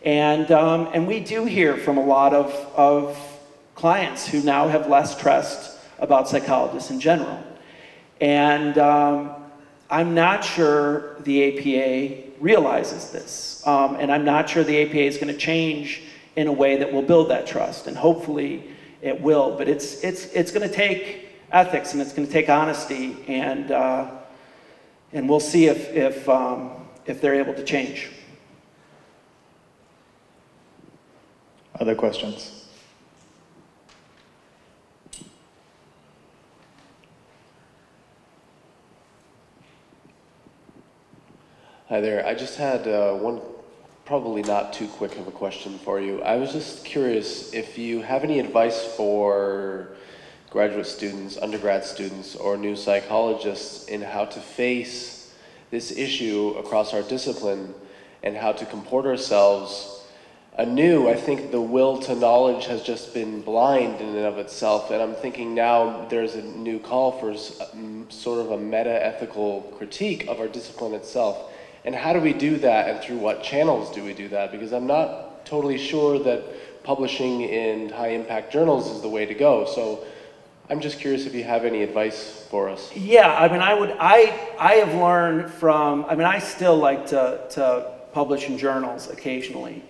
And, um, and we do hear from a lot of, of clients who now have less trust about psychologists in general. And um, I'm not sure the APA realizes this. Um, and I'm not sure the APA is going to change in a way that will build that trust. And hopefully it will. But it's, it's, it's going to take ethics and it's going to take honesty. And, uh, and we'll see if, if, um, if they're able to change. Other questions? Hi there. I just had uh, one, probably not too quick of a question for you. I was just curious if you have any advice for graduate students, undergrad students, or new psychologists in how to face this issue across our discipline and how to comport ourselves anew. I think the will to knowledge has just been blind in and of itself, and I'm thinking now there's a new call for um, sort of a meta ethical critique of our discipline itself. And how do we do that, and through what channels do we do that? Because I'm not totally sure that publishing in high impact journals is the way to go. So I'm just curious if you have any advice for us. Yeah, I mean, I would, I, I have learned from, I mean, I still like to, to publish in journals occasionally.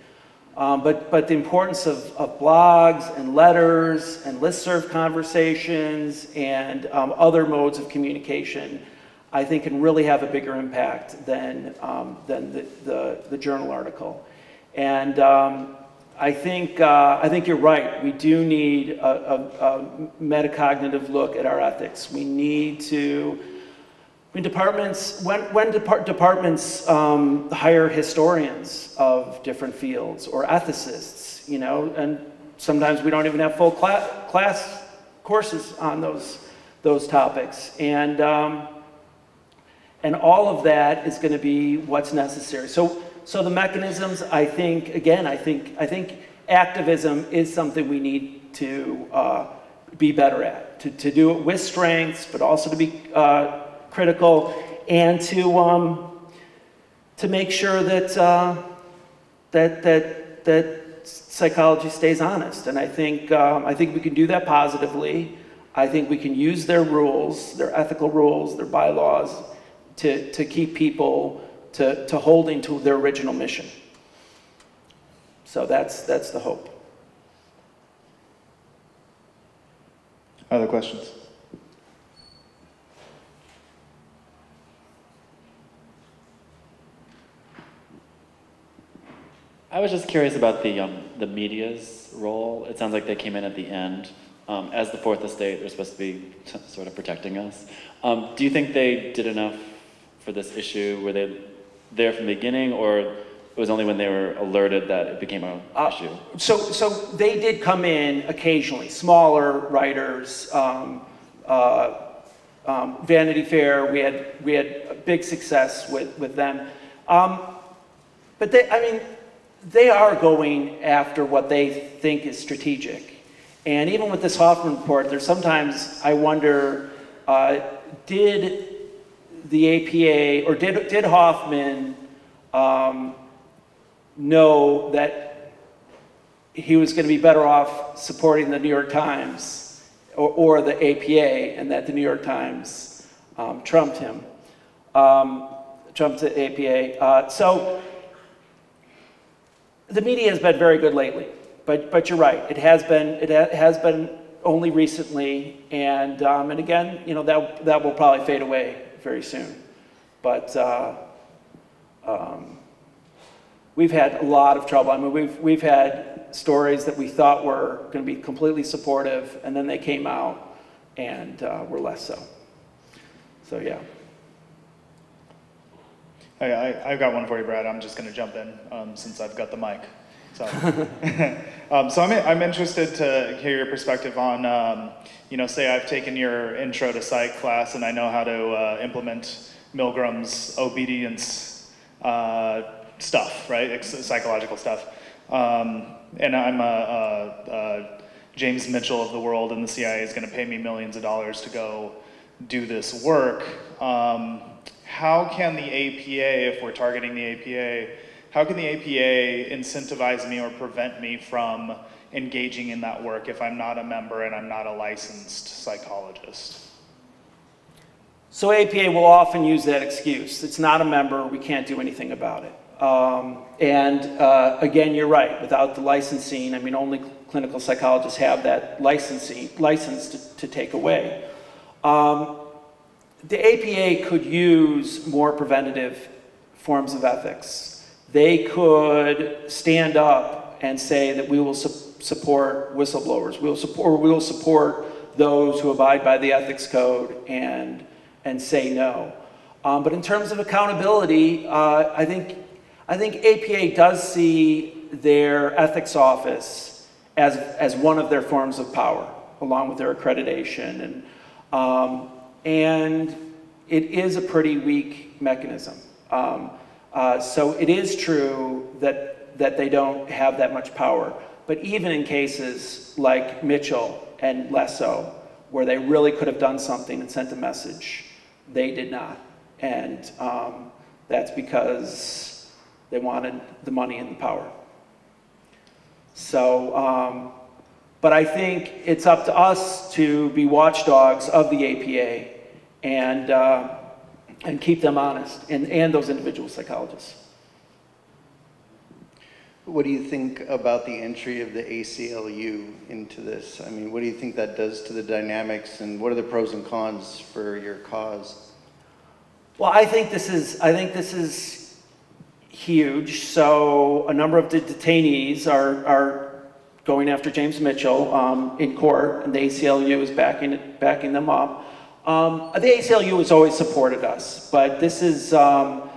Um, but, but the importance of, of blogs and letters and listserv conversations and um, other modes of communication, I think can really have a bigger impact than, um, than the, the, the journal article. And um, I think, uh, I think you're right. We do need a, a, a metacognitive look at our ethics. We need to, when departments, when, when depart, departments um, hire historians of different fields or ethicists, you know, and sometimes we don't even have full class, class courses on those, those topics. And, um, and all of that is going to be what's necessary. So, so the mechanisms, I think, again, I think, I think activism is something we need to uh, be better at, to, to do it with strengths, but also to be uh, critical and to, um, to make sure that, uh, that, that, that psychology stays honest. And I think, um, I think we can do that positively. I think we can use their rules, their ethical rules, their bylaws, to, to keep people to, to holding to their original mission. So that's, that's the hope. Other questions? I was just curious about the, um, the media's role. It sounds like they came in at the end. Um, as the fourth estate, they're supposed to be t- sort of protecting us. Um, do you think they did enough for this issue? Were they there from the beginning, or it was only when they were alerted that it became an Uh, issue? So, so they did come in occasionally, smaller writers, um, uh, um, Vanity Fair, we had, we had a big success with, with them. Um, but they, I mean, they are going after what they think is strategic. And even with this Hoffman report, there's sometimes I wonder, uh, did the APA, or did, did Hoffman um, know that he was going to be better off supporting the New York Times or, or the APA, and that the New York Times um, trumped him, um, trumped the APA. Uh, so the media has been very good lately, but, but you're right. It has been, it ha- has been only recently, and, um, and again, you know, that, that will probably fade away very soon. But, uh, Um, we've had a lot of trouble. I mean, we've, we've had stories that we thought were going to be completely supportive, and then they came out and uh, were less so. So, yeah. I, I, I've got one for you, Brad. I'm just going to jump in um, since I've got the mic. So, um, so I'm, I'm interested to hear your perspective on, um, you know, say I've taken your intro to psych class and I know how to uh, implement Milgram's obedience uh, stuff, right? Psychological stuff. Um, and I'm a, a, a James Mitchell of the world, and the CIA is going to pay me millions of dollars to go do this work. Um, how can the APA, if we're targeting the APA, how can the APA incentivize me or prevent me from engaging in that work if I'm not a member and I'm not a licensed psychologist? So APA will often use that excuse. It's not a member, we can't do anything about it. Um, and uh, again, you're right, without the licensing, I mean, only clinical psychologists have that licensing, license to, to take away. Um, the APA could use more preventative forms of ethics. They could stand up and say that we will su support whistleblowers. We will support, we will support those who abide by the ethics code and, and say no. Um, but in terms of accountability, uh, I, think, I think APA does see their ethics office as, as one of their forms of power, along with their accreditation. And, um, and it is a pretty weak mechanism. Um, uh, so it is true that, that they don't have that much power. But even in cases like Mitchell and Leso, where they really could have done something and sent a message, they did not. And um, that's because they wanted the money and the power. So, um, but I think it's up to us to be watchdogs of the APA and, uh, and keep them honest, and, and those individual psychologists. What do you think about the entry of the ACLU into this? I mean, what do you think that does to the dynamics, and what are the pros and cons for your cause? Well, I think this is I think this is huge. So a number of the detainees are are going after James Mitchell um, in court, and the ACLU is backing backing them up. Um, the ACLU has always supported us, but this is, um,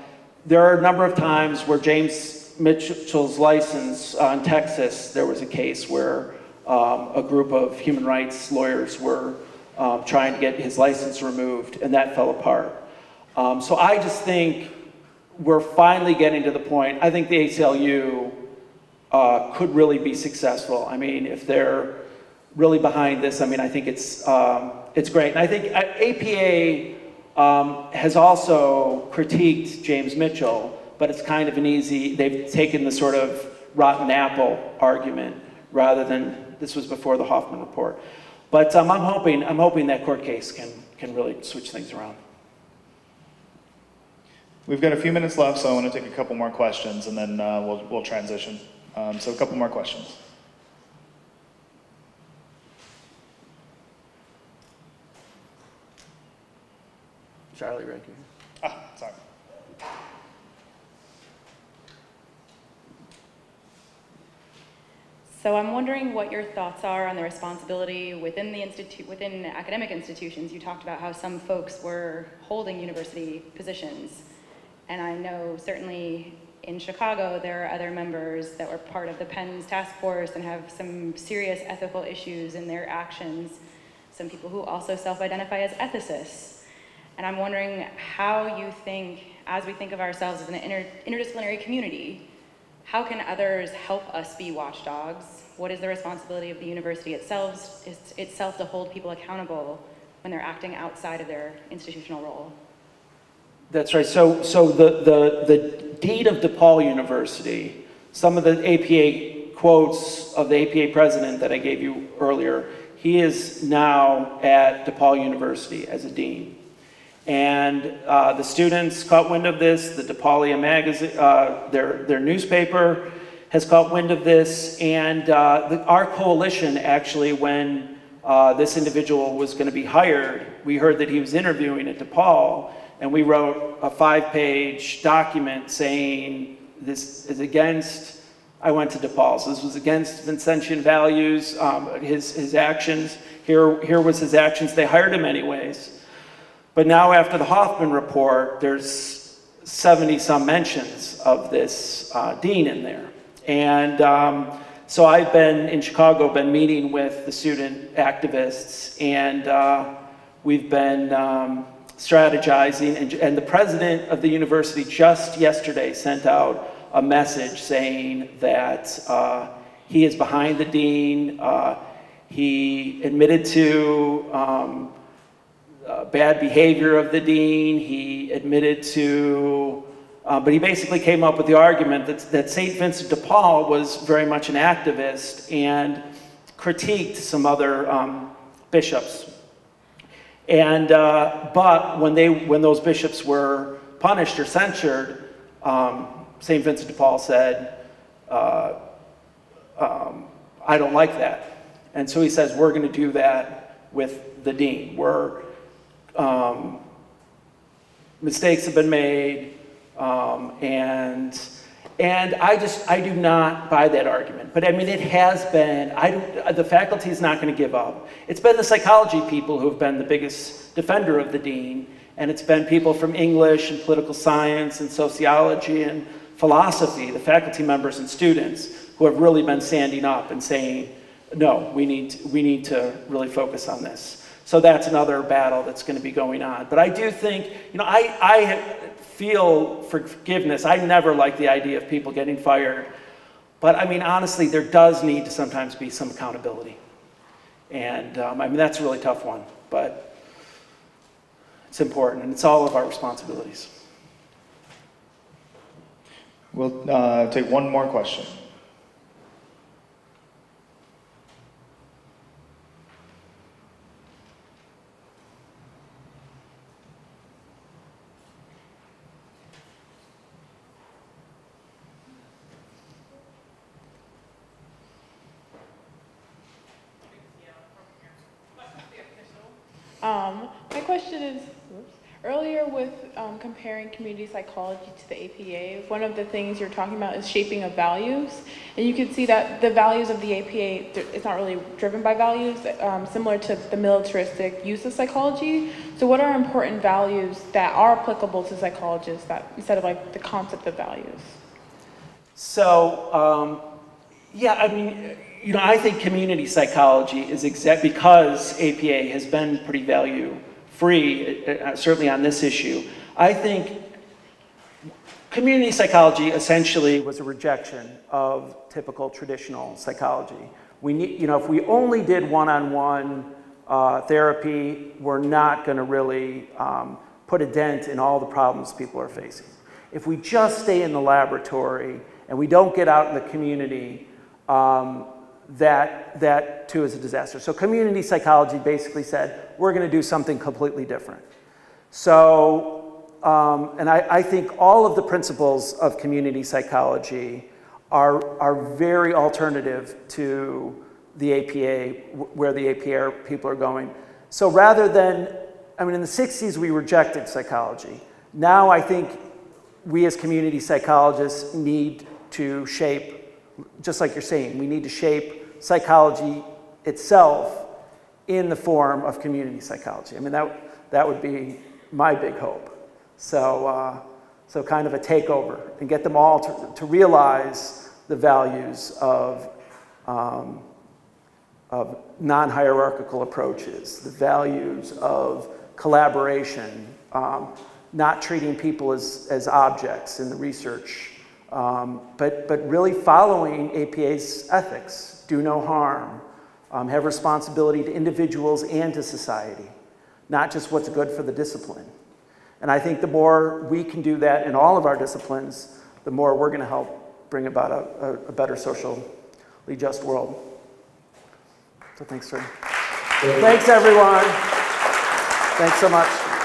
there are a number of times where James Mitchell's license uh, in Texas, there was a case where um, a group of human rights lawyers were um, trying to get his license removed, and that fell apart. Um, so I just think we're finally getting to the point, I think the ACLU uh, could really be successful. I mean, if they're really behind this, I mean, I think it's, um, it's great. And I think APA um, has also critiqued James Mitchell, but it's kind of an easy, they've taken the sort of rotten apple argument rather than, this was before the Hoffman report. But um, I'm hoping, I'm hoping that court case can, can really switch things around. We've got a few minutes left, so I want to take a couple more questions and then uh, we'll, we'll transition. Um, so a couple more questions. Charlie right So I'm wondering what your thoughts are on the responsibility within the institute, within academic institutions. You talked about how some folks were holding university positions, and I know certainly in Chicago there are other members that were part of the PENS task force and have some serious ethical issues in their actions. Some people who also self-identify as ethicists. And I'm wondering how you think, as we think of ourselves as an inter interdisciplinary community, how can others help us be watchdogs? What is the responsibility of the university itself, itself to hold people accountable when they're acting outside of their institutional role? That's right. So, so the, the, the dean of DePaul University, some of the APA quotes of the APA president that I gave you earlier, he is now at DePaul University as a dean. And uh, the students caught wind of this. The DePaulia magazine, uh, their, their newspaper has caught wind of this. And uh, the, our coalition actually, when uh, this individual was going to be hired, we heard that he was interviewing at DePaul. and we wrote a five-page document saying this is against, I went to DePaul's, this was against Vincentian values, um, his, his actions. Here, here was his actions. They hired him anyways. But now after the Hoffman report, there's 70 some mentions of this uh, dean in there. And um, so I've been in Chicago, been meeting with the student activists, and uh, we've been um, strategizing. And, and the president of the university just yesterday sent out a message saying that uh, he is behind the dean. Uh, he admitted to um, uh, bad behavior of the dean. He admitted to uh, but he basically came up with the argument that, that St. Vincent de Paul was very much an activist and critiqued some other um, bishops. And, uh, but when, they, when those bishops were punished or censured, um, St. Vincent de Paul said, uh, um, I don't like that. And so he says, we're going to do that with the dean. We're, um, mistakes have been made, um, and, and I just, I do not buy that argument. But I mean, it has been, I don't, the faculty is not going to give up. It's been the psychology people who have been the biggest defender of the dean, and it's been people from English and political science and sociology and philosophy, the faculty members and students, who have really been standing up and saying, no, we need, we need to really focus on this. So that's another battle that's going to be going on. But I do think, you know, I, I feel forgiveness. I never like the idea of people getting fired. But I mean, honestly, there does need to sometimes be some accountability. And um, I mean, that's a really tough one, but it's important and it's all of our responsibilities. We'll uh, take one more question. Um, my question is, whoops, with um, comparing community psychology to the APA, one of the things you're talking about is shaping of values. And you can see that the values of the APA, it's not really driven by values, um, similar to the militaristic use of psychology. So what are important values that are applicable to psychologists that instead of like the concept of values? So, um, yeah, I mean, you know, I think community psychology is exact because APA has been pretty value free, uh, uh, certainly on this issue. I think community psychology essentially was a rejection of typical traditional psychology. We need, you know, if we only did one-on-one uh, therapy, we're not going to really um, put a dent in all the problems people are facing. If we just stay in the laboratory and we don't get out in the community, um, that, that too is a disaster. So community psychology basically said, we're going to do something completely different. So, um, and I, I think all of the principles of community psychology are, are very alternative to the APA, where the APA people are going. So rather than, I mean, in the 60s, we rejected psychology. Now I think we as community psychologists need to shape just like you're saying, we need to shape psychology itself in the form of community psychology. I mean, that, that would be my big hope. So, uh, so kind of a takeover and get them all to, to realize the values of, um, of non-hierarchical approaches, the values of collaboration, um, not treating people as, as objects in the research um, but, but really following APA's ethics, do no harm, um, have responsibility to individuals and to society, not just what's good for the discipline. And I think the more we can do that in all of our disciplines, the more we're going to help bring about a, a, a better socially just world. So thanks, sir. Thanks, everyone. Thanks so much.